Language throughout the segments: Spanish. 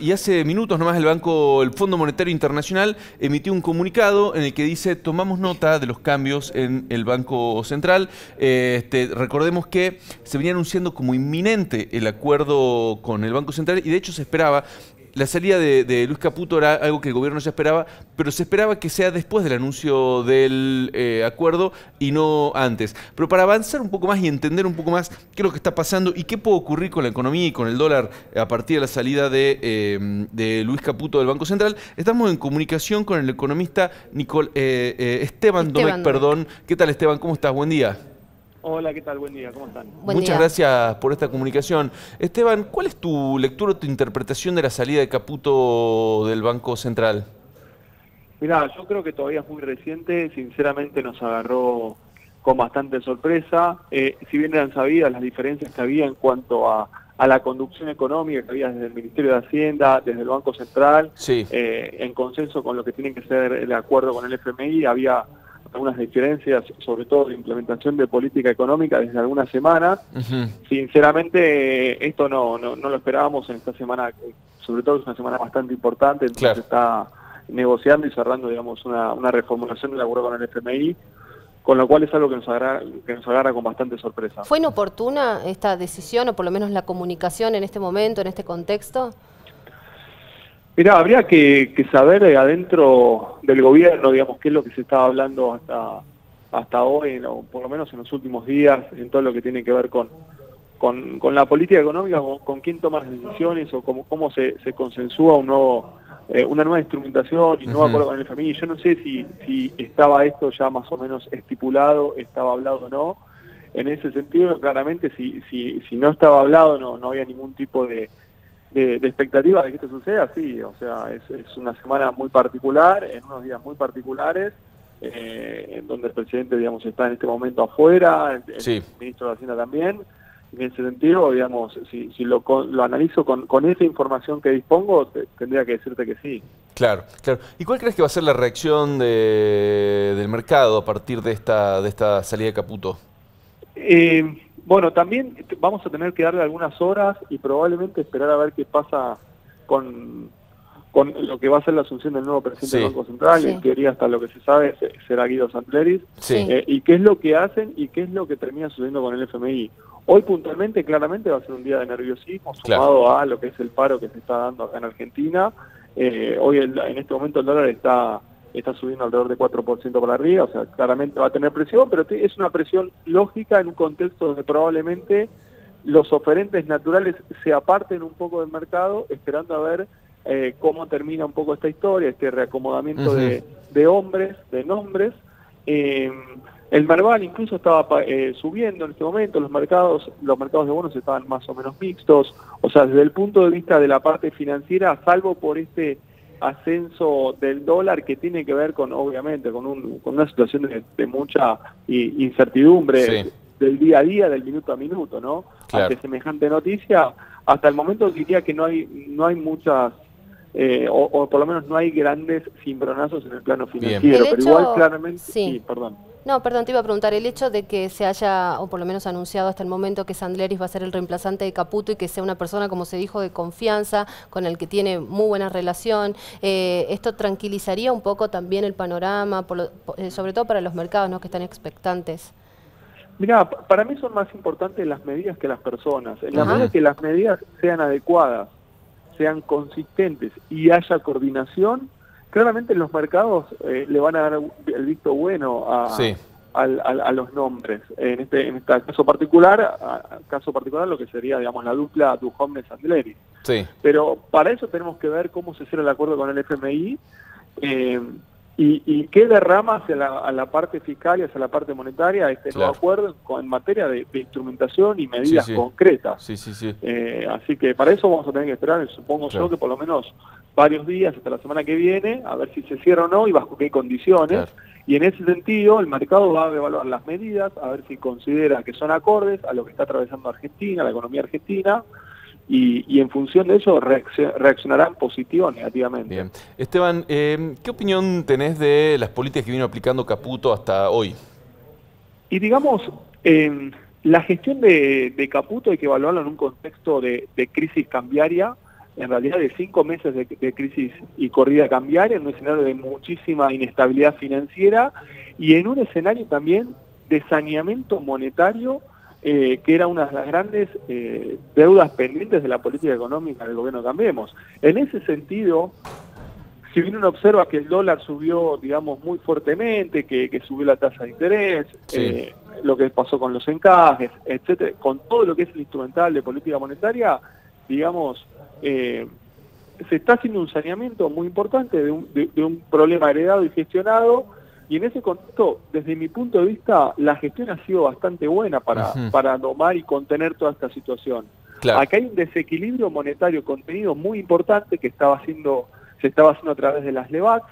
Y hace minutos nomás el Banco, el Fondo Monetario Internacional emitió un comunicado en el que dice tomamos nota de los cambios en el Banco Central. Eh, este, recordemos que se venía anunciando como inminente el acuerdo con el Banco Central y de hecho se esperaba la salida de, Luis Caputo era algo que el gobierno ya esperaba, pero se esperaba que sea después del anuncio del eh, acuerdo y no antes. Pero para avanzar un poco más y entender un poco más qué es lo que está pasando y qué puede ocurrir con la economía y con el dólar a partir de la salida de, eh, Luis Caputo del Banco Central, estamos en comunicación con el economista Nicol, eh, Esteban, Esteban perdón. ¿Qué tal Esteban? ¿Cómo estás? Buen día. Hola, ¿qué tal? Buen día, ¿cómo están? Muchas gracias por esta comunicación. Esteban, ¿cuál es tu lectura o tu interpretación de la salida de Caputo del Banco Central? Mirá, yo creo que todavía es muy reciente, sinceramente nos agarró con bastante sorpresa. Eh, si bien eran sabidas las diferencias que había en cuanto a, la conducción económica que había desde el Ministerio de Hacienda, desde el Banco Central, eh, en consenso con lo que tiene que ser el acuerdo con el FMI, había algunas diferencias, sobre todo de implementación de política económica desde algunas semanas. Sinceramente, esto no, no, lo esperábamos en esta semana, sobre todo es una semana bastante importante, entonces se está negociando y cerrando, digamos, una, una reformulación del acuerdo con el FMI, con lo cual es algo que nos, agarra, que nos agarra con bastante sorpresa. ¿Fue inoportuna esta decisión, o por lo menos la comunicación en este momento, en este contexto? Mira, habría que, saber adentro del gobierno, digamos, qué es lo que se estaba hablando hasta hasta hoy, o por lo menos en los últimos días, en todo lo que tiene que ver con, con, la política económica, con, quién toma las decisiones o cómo, cómo se, se consensúa un nuevo, eh, una nueva instrumentación y un nuevo acuerdo con el FMI. Yo no sé si, si estaba esto ya más o menos estipulado, estaba hablado o no. En ese sentido, claramente, si, si, si no estaba hablado, no, no había ningún tipo de de, expectativa de que esto suceda, sí, o sea, es, una semana muy particular, en unos días muy particulares, eh, en donde el presidente, digamos, está en este momento afuera, el, ministro de Hacienda también, en ese sentido, digamos, si, si lo, lo analizo con, con esa información que dispongo, tendría que decirte que sí. Claro, claro. ¿Y cuál crees que va a ser la reacción de, del mercado a partir de esta, de esta salida de Caputo? Eh, bueno, también vamos a tener que darle algunas horas y probablemente esperar a ver qué pasa con, con lo que va a ser la asunción del nuevo presidente del Banco Central, en teoría hasta lo que se sabe será Guido Santleris, eh, y qué es lo que hacen y qué es lo que termina sucediendo con el FMI. Hoy puntualmente, claramente va a ser un día de nerviosismo, sumado a lo que es el paro que se está dando acá en Argentina. Eh, hoy en este momento el dólar está está subiendo alrededor de 4% para arriba, o sea, claramente va a tener presión, pero es una presión lógica en un contexto donde probablemente los oferentes naturales se aparten un poco del mercado, esperando a ver eh, cómo termina un poco esta historia, este reacomodamiento de, hombres, de nombres. Eh, el Merval incluso estaba eh, subiendo en este momento, los mercados, los mercados de bonos estaban más o menos mixtos, o sea, desde el punto de vista de la parte financiera, salvo por este ascenso del dólar que tiene que ver con, obviamente, con, un, con una situación de, mucha incertidumbre del día a día, del minuto a minuto, ¿no? Ante semejante noticia, hasta el momento diría que no hay, no hay muchas, eh, o, por lo menos no hay grandes cimbronazos en el plano financiero, pero igual claramente, sí perdón. No, perdón, te iba a preguntar, el hecho de que se haya, o por lo menos anunciado hasta el momento, que Sandleris va a ser el reemplazante de Caputo y que sea una persona, como se dijo, de confianza, con el que tiene muy buena relación, eh, ¿esto tranquilizaría un poco también el panorama, eh, sobre todo para los mercados ¿no? que están expectantes? Mira, para mí son más importantes las medidas que las personas. En la medida que las medidas sean adecuadas, sean consistentes y haya coordinación, claramente los mercados eh, le van a dar el visto bueno a, a, los nombres. En este, en este caso particular, caso particular lo que sería, digamos, la dupla Duhovne-Sandleri. Sí. Pero para eso tenemos que ver cómo se cierra el acuerdo con el FMI eh, y, qué derrama hacia la, a la parte fiscal y hacia la parte monetaria este nuevo acuerdo en materia de, instrumentación y medidas concretas. Sí, sí, sí. Eh, así que para eso vamos a tener que esperar, supongo yo, que por lo menos varios días hasta la semana que viene, a ver si se cierra o no y bajo qué condiciones. Y en ese sentido, el mercado va a evaluar las medidas, a ver si considera que son acordes a lo que está atravesando Argentina, la economía argentina, y, en función de eso reaccionarán positivo o negativamente. Bien. Esteban, eh, ¿qué opinión tenés de las políticas que vino aplicando Caputo hasta hoy? Y digamos, eh, la gestión de, Caputo hay que evaluarla en un contexto de crisis cambiaria, en realidad de cinco meses de, crisis y corrida cambiaria, en un escenario de muchísima inestabilidad financiera y en un escenario también de saneamiento monetario eh, que era una de las grandes eh, deudas pendientes de la política económica del gobierno Cambiemos. En ese sentido, si bien uno observa que el dólar subió, digamos, muy fuertemente, que, subió la tasa de interés, eh, lo que pasó con los encajes, etcétera, con todo lo que es el instrumental de política monetaria, digamos, se está haciendo un saneamiento muy importante de un, de un problema heredado y gestionado y en ese contexto, desde mi punto de vista, la gestión ha sido bastante buena para, para domar y contener toda esta situación. Acá hay un desequilibrio monetario contenido muy importante que estaba haciendo, se estaba haciendo a través de las LEVAX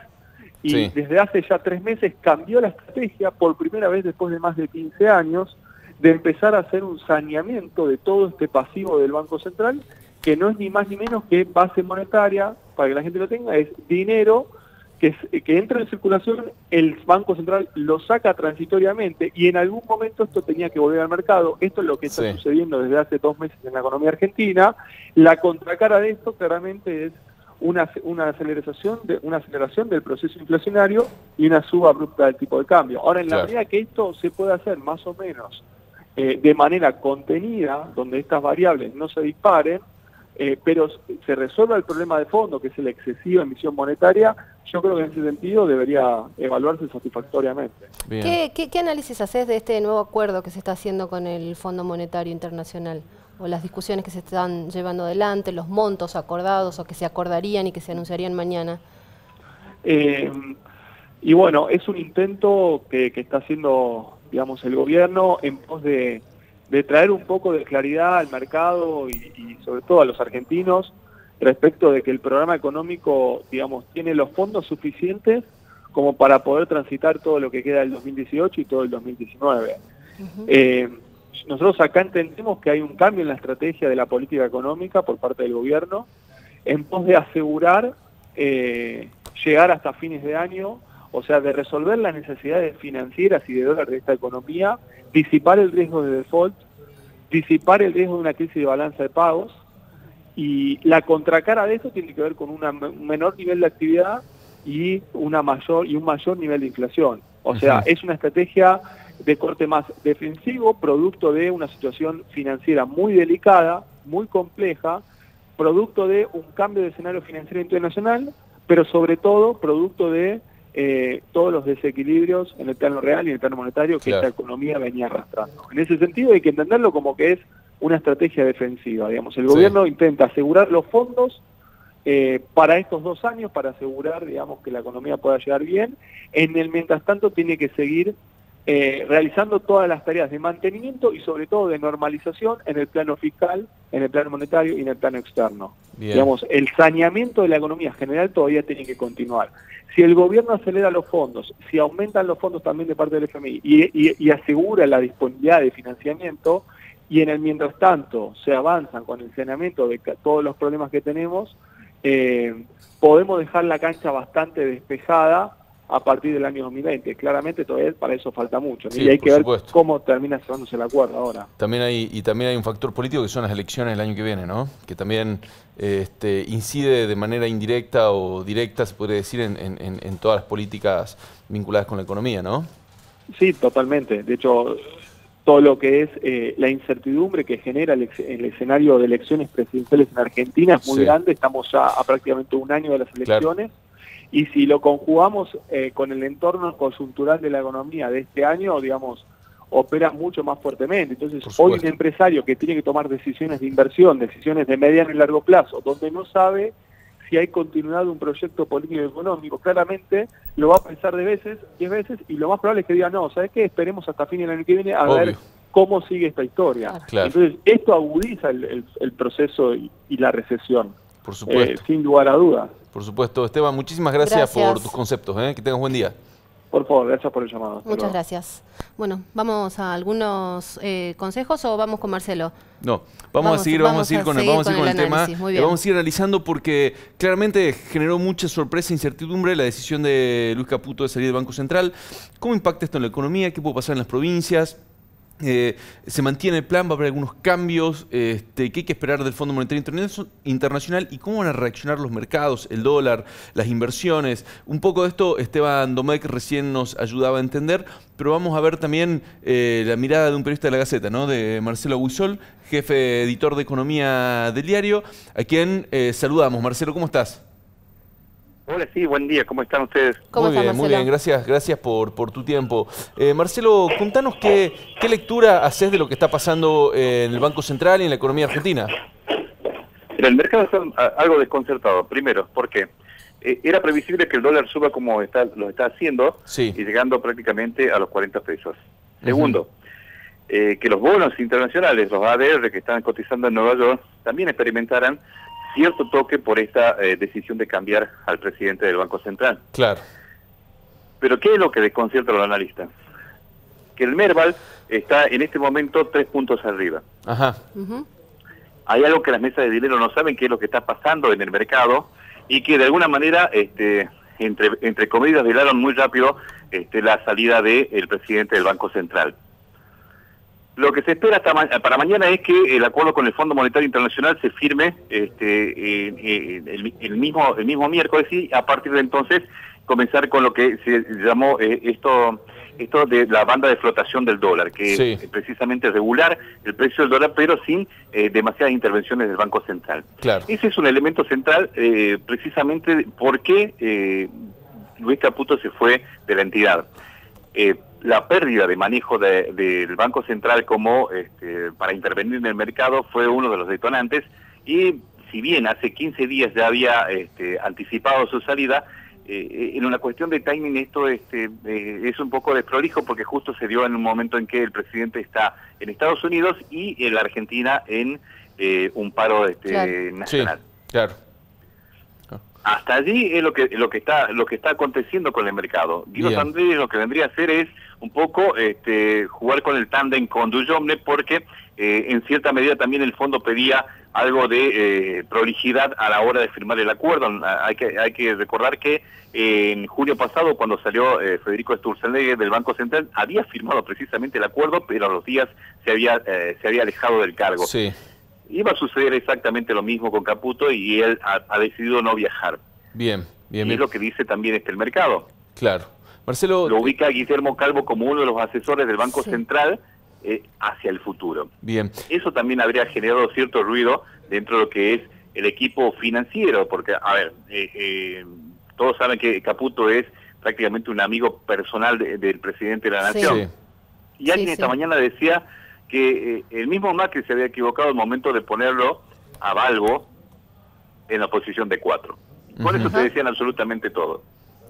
y desde hace ya tres meses cambió la estrategia por primera vez después de más de 15 años de empezar a hacer un saneamiento de todo este pasivo del Banco Central que no es ni más ni menos que base monetaria, para que la gente lo tenga, es dinero que, que entra en circulación, el Banco Central lo saca transitoriamente y en algún momento esto tenía que volver al mercado. Esto es lo que está sucediendo desde hace dos meses en la economía argentina. La contracara de esto claramente es una, una, aceleración de, una aceleración del proceso inflacionario y una suba abrupta del tipo de cambio. Ahora, en la medida que esto se puede hacer más o menos eh, de manera contenida, donde estas variables no se disparen, eh, pero se resuelva el problema de fondo, que es la excesiva emisión monetaria, yo creo que en ese sentido debería evaluarse satisfactoriamente. ¿Qué, qué, análisis haces de este nuevo acuerdo que se está haciendo con el Fondo Monetario Internacional? O las discusiones que se están llevando adelante, los montos acordados o que se acordarían y que se anunciarían mañana. Eh, y bueno, es un intento que, que está haciendo, digamos, el gobierno en pos de de traer un poco de claridad al mercado y, sobre todo a los argentinos respecto de que el programa económico, digamos, tiene los fondos suficientes como para poder transitar todo lo que queda del 2018 y todo el 2019. Eh, nosotros acá entendemos que hay un cambio en la estrategia de la política económica por parte del gobierno en pos de asegurar eh, llegar hasta fines de año, o sea, de resolver las necesidades financieras y de dólares de esta economía disipar el riesgo de default, disipar el riesgo de una crisis de balanza de pagos y la contracara de eso tiene que ver con un menor nivel de actividad y una mayor y un mayor nivel de inflación. O sea, es una estrategia de corte más defensivo, producto de una situación financiera muy delicada, muy compleja, producto de un cambio de escenario financiero internacional, pero sobre todo producto de eh, todos los desequilibrios en el plano real y en el plano monetario que esta economía venía arrastrando. En ese sentido hay que entenderlo como que es una estrategia defensiva. Digamos, el gobierno intenta asegurar los fondos eh, para estos dos años, para asegurar, digamos, que la economía pueda llegar bien. En el mientras tanto tiene que seguir eh, realizando todas las tareas de mantenimiento y sobre todo de normalización en el plano fiscal, en el plano monetario y en el plano externo. Digamos, el saneamiento de la economía general todavía tiene que continuar. Si el gobierno acelera los fondos, si aumentan los fondos también de parte del FMI y, asegura la disponibilidad de financiamiento, y en el mientras tanto se avanzan con el saneamiento de todos los problemas que tenemos, eh, podemos dejar la cancha bastante despejada a partir del año 2020. Claramente todavía para eso falta mucho. y hay que ver cómo termina cerrándose el acuerdo ahora. También hay, y también hay un factor político que son las elecciones del año que viene, ¿no? Que también este, incide de manera indirecta o directa, se podría decir, en, en, todas las políticas vinculadas con la economía, ¿no? Sí, totalmente. De hecho, todo lo que es eh, la incertidumbre que genera el, escenario de elecciones presidenciales en Argentina es muy grande. Estamos ya a prácticamente un año de las elecciones. Y si lo conjugamos eh, con el entorno conjuntural de la economía de este año, digamos, opera mucho más fuertemente. Entonces, hoy un empresario que tiene que tomar decisiones de inversión, decisiones de mediano y largo plazo, donde no sabe si hay continuidad de un proyecto político y económico, claramente lo va a pensar de veces, diez veces, y lo más probable es que diga, no, ¿sabes qué? Esperemos hasta fin del año que viene a ver cómo sigue esta historia. Entonces, esto agudiza el, proceso y, la recesión. Por supuesto. Eh, sin lugar a dudas. Por supuesto. Esteban, muchísimas gracias, por tus conceptos. ¿eh? Que tengas buen día. Por favor, gracias por el llamado. Muchas gracias. Bueno, ¿vamos a algunos eh, consejos o vamos con Marcelo? No, vamos, a seguir, vamos, a seguir con, el, vamos a con el, tema. Vamos a ir analizando porque claramente generó mucha sorpresa e incertidumbre la decisión de Luis Caputo de salir del Banco Central. ¿Cómo impacta esto en la economía? ¿Qué puede pasar en las provincias? Eh, se mantiene el plan, va a haber algunos cambios, este, ¿qué hay que esperar del Fondo Monetario Internacional y cómo van a reaccionar los mercados, el dólar, las inversiones. Un poco de esto Esteban Domecq recién nos ayudaba a entender, pero vamos a ver también eh, la mirada de un periodista de la Gaceta, ¿no? de Marcelo Huizol, jefe editor de Economía del diario, a quien eh, saludamos. Marcelo, ¿cómo estás? Hola, sí, buen día, ¿cómo están ustedes? muy bien, muy bien, gracias, gracias por, por tu tiempo. Eh, Marcelo, contanos qué, qué lectura haces de lo que está pasando en el Banco Central y en la economía argentina. el mercado está algo desconcertado, primero, porque eh, era previsible que el dólar suba como está, lo está haciendo y llegando prácticamente a los 40 pesos. Segundo, eh, que los bonos internacionales, los ADR que están cotizando en Nueva York, también experimentaran cierto toque por esta eh, decisión de cambiar al presidente del Banco Central. Claro. Pero ¿qué es lo que desconcierta a los analistas? Que el Merval está en este momento tres puntos arriba. Ajá. Hay algo que las mesas de dinero no saben, qué es lo que está pasando en el mercado y que de alguna manera, este, entre, entre comillas, velaron muy rápido este, la salida del presidente del Banco Central. Lo que se espera para mañana es que el acuerdo con el Fondo Monetario Internacional se firme este, el, mismo, el mismo miércoles y a partir de entonces comenzar con lo que se llamó eh, esto esto de la banda de flotación del dólar, que es precisamente regular el precio del dólar, pero sin eh, demasiadas intervenciones del Banco Central. Claro. Ese es un elemento central eh, precisamente porque Luis Caputo se fue de la entidad la pérdida de manejo del Banco Central como este, para intervenir en el mercado fue uno de los detonantes. Y si bien hace 15 días ya había este, anticipado su salida, eh, en una cuestión de timing esto este, eh, es un poco desprolijo porque justo se dio en un momento en que el presidente está en Estados Unidos y en la Argentina en eh, un paro este, nacional. claro hasta allí es lo que lo que está lo que está aconteciendo con el mercado. Guido Sandri lo que vendría a hacer es un poco este, jugar con el tándem con Dujomne porque eh, en cierta medida también el fondo pedía algo de eh, prolijidad a la hora de firmar el acuerdo. Hay que hay que recordar que eh, en julio pasado cuando salió eh, Federico Sturzenegger del Banco Central había firmado precisamente el acuerdo, pero a los días se había se había alejado del cargo. Sí. Iba a suceder exactamente lo mismo con Caputo y él ha, decidido no viajar. Bien, bien. Y es lo que dice también este el mercado. Claro. Marcelo... Lo ubica Guillermo Calvo como uno de los asesores del Banco Central eh, hacia el futuro. Bien. Eso también habría generado cierto ruido dentro de lo que es el equipo financiero, porque, a ver, eh, eh, todos saben que Caputo es prácticamente un amigo personal del presidente de la Nación. Y alguien esta mañana decía que eh, el mismo Macri se había equivocado al momento de ponerlo a Balbo en la posición de cuatro. Con eso se decían absolutamente todo.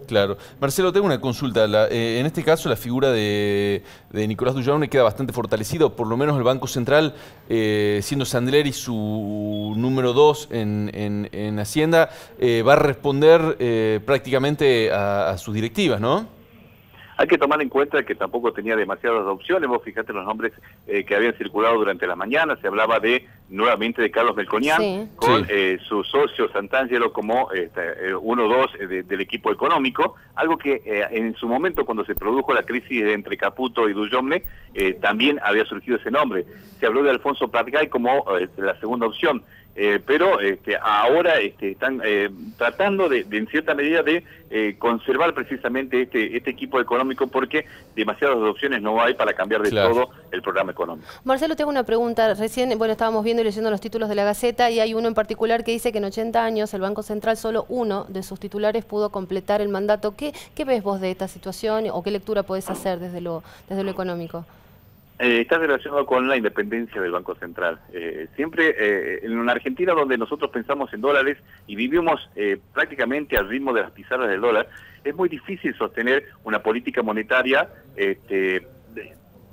Claro. Marcelo, tengo una consulta. Eh, en este caso, la figura de, Nicolás Dujovne queda bastante fortalecido. Por lo menos el Banco Central, eh, siendo Sandleri su número dos en, en, Hacienda, va a responder prácticamente a, a sus directivas, ¿no? Hay que tomar en cuenta que tampoco tenía demasiadas opciones. Vos fijate los nombres eh, que habían circulado durante la mañana. Se hablaba de nuevamente de Carlos Melconian, con eh, su socio Santangelo como este, eh, uno o dos del equipo económico. Algo que en su momento, cuando se produjo la crisis entre Caputo y Dujomne, también había surgido ese nombre. Se habló de Alfonso Platgay como la segunda opción. Eh, pero este, ahora este, están eh, tratando de, en cierta medida de eh, conservar precisamente este, este equipo económico porque demasiadas opciones no hay para cambiar de todo el programa económico. Marcelo, tengo una pregunta. Recién, bueno, estábamos viendo y leyendo los títulos de la Gaceta y hay uno en particular que dice que en 80 años el Banco Central solo uno de sus titulares pudo completar el mandato. ¿Qué, qué ves vos de esta situación o qué lectura podés hacer desde lo, desde lo económico? Eh, está relacionado con la independencia del Banco Central. Eh, siempre eh, en una Argentina donde nosotros pensamos en dólares y vivimos prácticamente al ritmo de las pizarras del dólar, es muy difícil sostener una política monetaria este,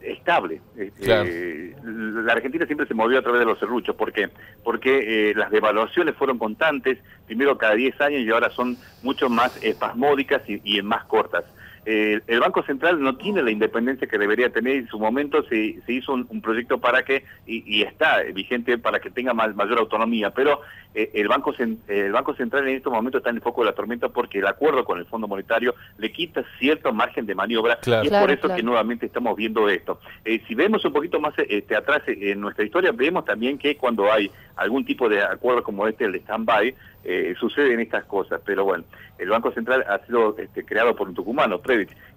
estable. La Argentina siempre se movió a través de los serruchos. ¿Por qué? Porque las devaluaciones fueron constantes, primero cada 10 años y ahora son mucho más espasmódicas y, y más cortas. Eh, el Banco Central no tiene la independencia que debería tener. En su momento se, se hizo un, proyecto para que, y, está vigente para que tenga mayor autonomía, pero eh, el, Banco, el Banco Central en estos momentos está en el foco de la tormenta porque el acuerdo con el Fondo Monetario le quita cierto margen de maniobra y es por eso que nuevamente estamos viendo esto. Eh, si vemos un poquito más este, atrás en nuestra historia, vemos también que cuando hay algún tipo de acuerdo como este, el de stand-by, eh, suceden estas cosas. Pero bueno, el Banco Central ha sido este, creado por un tucumano,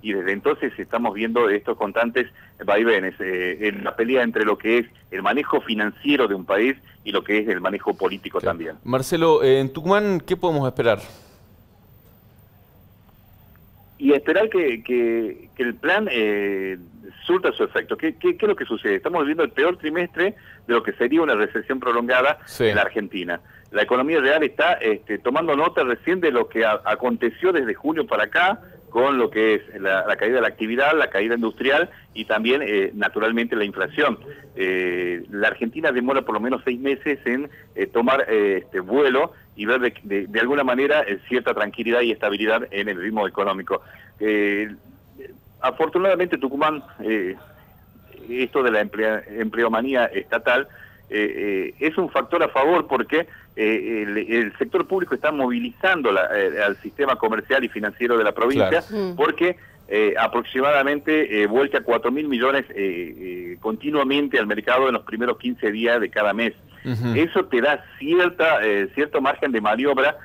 Y desde entonces estamos viendo estos constantes vaivenes eh, en la pelea entre lo que es el manejo financiero de un país y lo que es el manejo político también. Marcelo, eh, en Tucumán, ¿qué podemos esperar? y esperar que, que, el plan eh, surta su efecto. ¿Qué, ¿Qué, es lo que sucede? Estamos viviendo el peor trimestre de lo que sería una recesión prolongada en la Argentina. La economía real está este, tomando nota recién de lo que aconteció desde junio para acá, con lo que es la, caída de la actividad, la caída industrial y también, eh, naturalmente, la inflación. Eh, la Argentina demora por lo menos seis meses en eh, tomar este vuelo y ver de, de, alguna manera cierta tranquilidad y estabilidad en el ritmo económico. afortunadamente, Tucumán, esto de la empleomanía estatal, es un factor a favor porque eh, el, sector público está movilizando eh, al sistema comercial y financiero de la provincia mm. porque eh, aproximadamente vuelca 4 mil millones continuamente al mercado en los primeros 15 días de cada mes. Eso te da cierta cierto margen de maniobra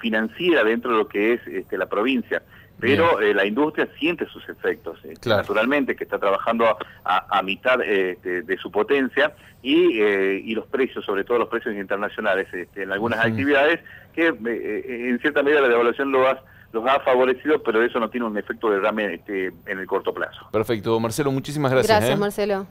financiera dentro de lo que es este, la provincia pero eh, la industria siente sus efectos, eh, naturalmente, que está trabajando a, mitad eh, de, su potencia y, y, los precios, sobre todo los precios internacionales, este, en algunas actividades que en cierta medida la devaluación lo ha, los ha favorecido, pero eso no tiene un efecto de derrame este, en el corto plazo. Perfecto, Marcelo, muchísimas gracias. Gracias, Marcelo.